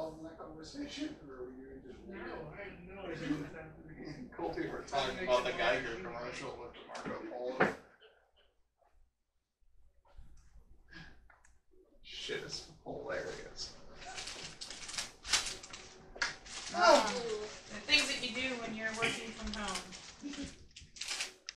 involved in that conversation, or were you just? No, I know. Cultivate our time about the Geiger commercial.